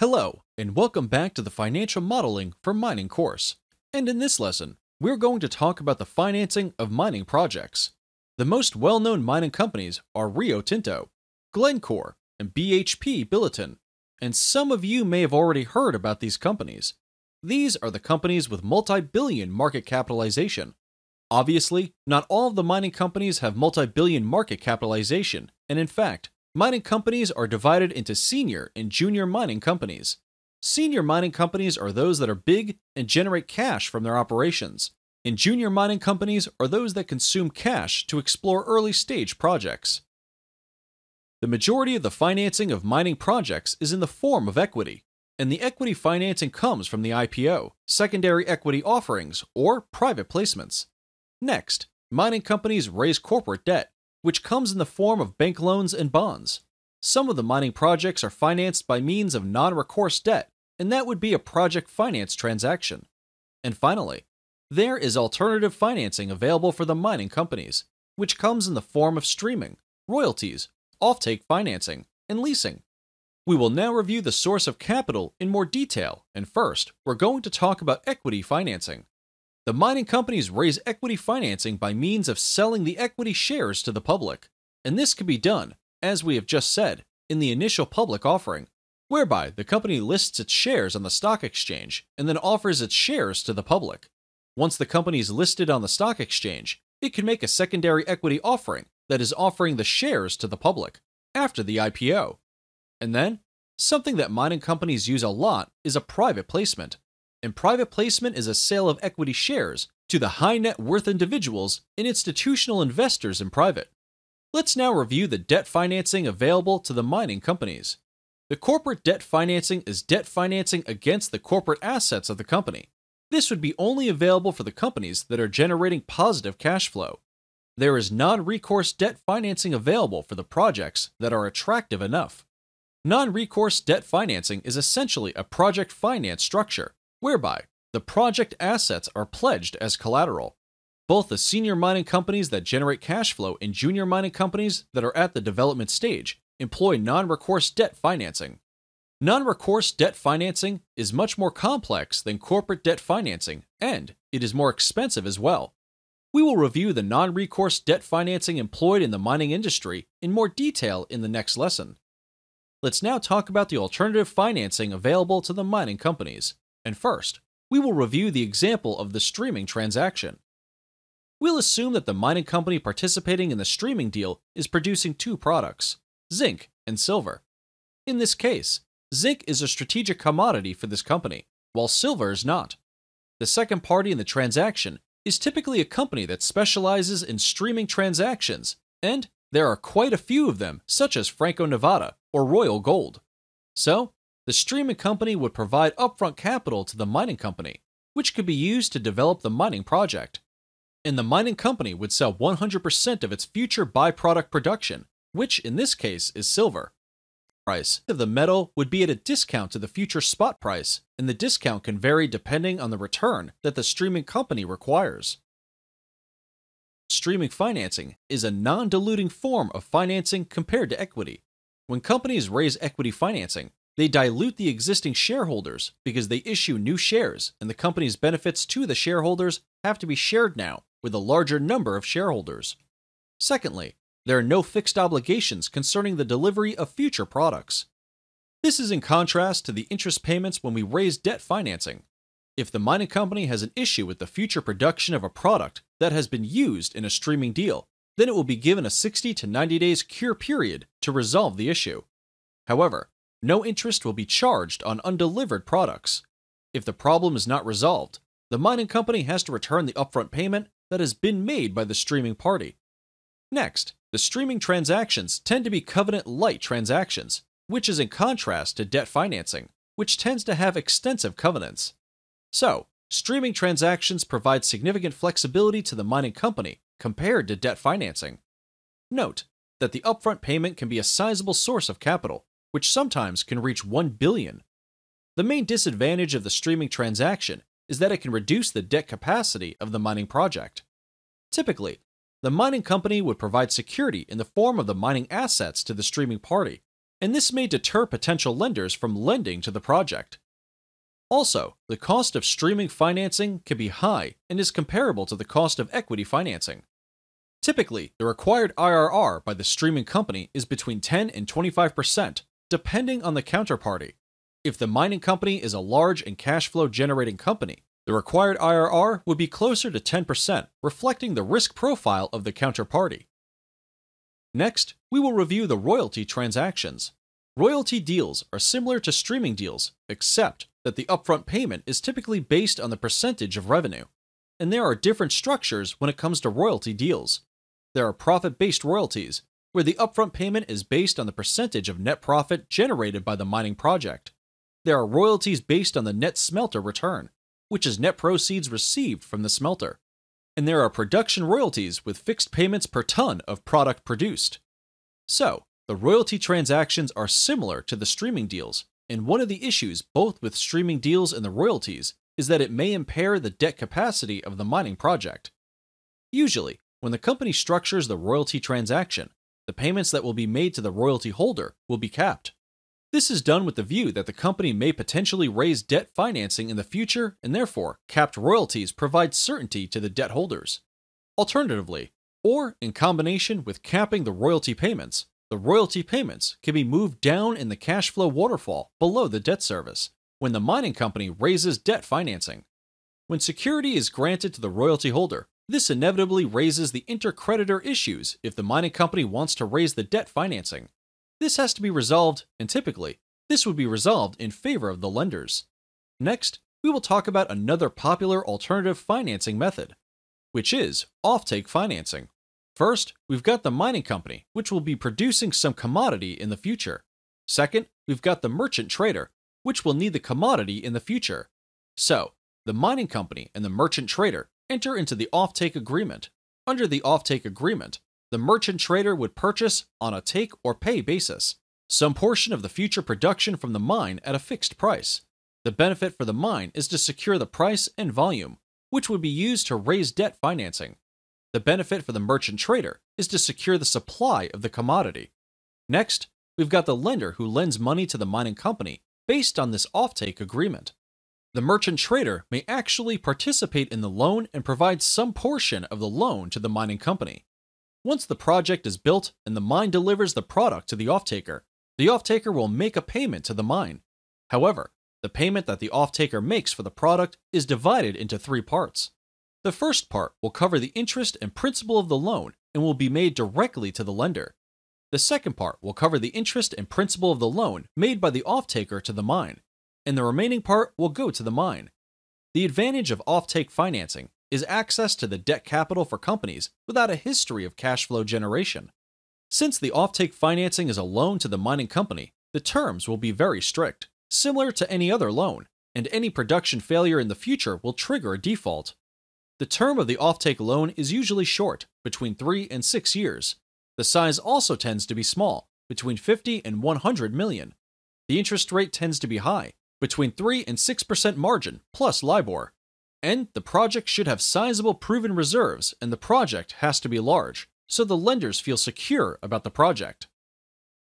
Hello, and welcome back to the Financial Modeling for Mining course. And in this lesson, we're going to talk about the financing of mining projects. The most well known mining companies are Rio Tinto, Glencore, and BHP Billiton. And some of you may have already heard about these companies. These are the companies with multi billion market capitalization. Obviously, not all of the mining companies have multi billion market capitalization, and in fact, Mining companies are divided into senior and junior mining companies. Senior mining companies are those that are big and generate cash from their operations, and junior mining companies are those that consume cash to explore early stage projects. The majority of the financing of mining projects is in the form of equity, and the equity financing comes from the IPO, secondary equity offerings, or private placements. Next, mining companies raise corporate debt, which comes in the form of bank loans and bonds. Some of the mining projects are financed by means of non recourse debt, and that would be a project finance transaction. And finally, there is alternative financing available for the mining companies, which comes in the form of streaming, royalties, offtake financing, and leasing. We will now review the source of capital in more detail, and first, we're going to talk about equity financing. The mining companies raise equity financing by means of selling the equity shares to the public, and this can be done, as we have just said, in the initial public offering, whereby the company lists its shares on the stock exchange and then offers its shares to the public. Once the company is listed on the stock exchange, it can make a secondary equity offering that is offering the shares to the public after the IPO. And then, something that mining companies use a lot is a private placement and private placement is a sale of equity shares to the high net worth individuals and institutional investors in private. Let's now review the debt financing available to the mining companies. The corporate debt financing is debt financing against the corporate assets of the company. This would be only available for the companies that are generating positive cash flow. There is non recourse debt financing available for the projects that are attractive enough. Non recourse debt financing is essentially a project finance structure whereby the project assets are pledged as collateral. Both the senior mining companies that generate cash flow and junior mining companies that are at the development stage employ non recourse debt financing. Non recourse debt financing is much more complex than corporate debt financing, and it is more expensive as well. We will review the non recourse debt financing employed in the mining industry in more detail in the next lesson. Let's now talk about the alternative financing available to the mining companies. And first, we will review the example of the streaming transaction. We'll assume that the mining company participating in the streaming deal is producing two products zinc and silver. In this case, zinc is a strategic commodity for this company, while silver is not. The second party in the transaction is typically a company that specializes in streaming transactions, and there are quite a few of them, such as Franco Nevada or Royal Gold. So, the streaming company would provide upfront capital to the mining company, which could be used to develop the mining project. And the mining company would sell 100% of its future byproduct production, which in this case is silver. Price of the metal would be at a discount to the future spot price, and the discount can vary depending on the return that the streaming company requires. Streaming financing is a non diluting form of financing compared to equity. When companies raise equity financing, they dilute the existing shareholders because they issue new shares, and the company's benefits to the shareholders have to be shared now with a larger number of shareholders. Secondly, there are no fixed obligations concerning the delivery of future products. This is in contrast to the interest payments when we raise debt financing. If the mining company has an issue with the future production of a product that has been used in a streaming deal, then it will be given a 60 to 90 days cure period to resolve the issue. However, no interest will be charged on undelivered products. If the problem is not resolved, the mining company has to return the upfront payment that has been made by the streaming party. Next, the streaming transactions tend to be covenant light transactions, which is in contrast to debt financing, which tends to have extensive covenants. So, streaming transactions provide significant flexibility to the mining company compared to debt financing. Note that the upfront payment can be a sizable source of capital, which sometimes can reach 1 billion. The main disadvantage of the streaming transaction is that it can reduce the debt capacity of the mining project. Typically, the mining company would provide security in the form of the mining assets to the streaming party, and this may deter potential lenders from lending to the project. Also, the cost of streaming financing can be high and is comparable to the cost of equity financing. Typically, the required IRR by the streaming company is between 10 and 25%, depending on the counterparty. If the mining company is a large and cash flow generating company, the required IRR would be closer to 10%, reflecting the risk profile of the counterparty. Next, we will review the royalty transactions. Royalty deals are similar to streaming deals, except that the upfront payment is typically based on the percentage of revenue. And there are different structures when it comes to royalty deals. There are profit based royalties, where the upfront payment is based on the percentage of net profit generated by the mining project. There are royalties based on the net smelter return, which is net proceeds received from the smelter. And there are production royalties with fixed payments per ton of product produced. So, the royalty transactions are similar to the streaming deals, and one of the issues both with streaming deals and the royalties is that it may impair the debt capacity of the mining project. Usually, when the company structures the royalty transaction, the payments that will be made to the royalty holder will be capped. This is done with the view that the company may potentially raise debt financing in the future, and therefore, capped royalties provide certainty to the debt holders. Alternatively, or in combination with capping the royalty payments, the royalty payments can be moved down in the cash flow waterfall below the debt service when the mining company raises debt financing. When security is granted to the royalty holder, this inevitably raises the intercreditor issues if the mining company wants to raise the debt financing. This has to be resolved, and typically, this would be resolved in favor of the lenders. Next, we will talk about another popular alternative financing method, which is offtake financing. First, we've got the mining company, which will be producing some commodity in the future. Second, we've got the merchant trader, which will need the commodity in the future. So, the mining company and the merchant trader enter into the offtake agreement. Under the offtake agreement, the merchant trader would purchase on a take or pay basis some portion of the future production from the mine at a fixed price. The benefit for the mine is to secure the price and volume, which would be used to raise debt financing. The benefit for the merchant trader is to secure the supply of the commodity. Next, we've got the lender who lends money to the mining company based on this offtake agreement. The merchant trader may actually participate in the loan and provide some portion of the loan to the mining company. Once the project is built and the mine delivers the product to the offtaker, the offtaker will make a payment to the mine. However, the payment that the offtaker makes for the product is divided into three parts. The first part will cover the interest and principal of the loan and will be made directly to the lender. The second part will cover the interest and principal of the loan made by the offtaker to the mine, and the remaining part will go to the mine. The advantage of offtake financing is access to the debt capital for companies without a history of cash flow generation. Since the offtake financing is a loan to the mining company, the terms will be very strict, similar to any other loan, and any production failure in the future will trigger a default. The term of the offtake loan is usually short, between 3 and 6 years. The size also tends to be small, between 50 and 100 million. The interest rate tends to be high, between 3 and 6% margin plus LIBOR. And the project should have sizable proven reserves, and the project has to be large, so the lenders feel secure about the project.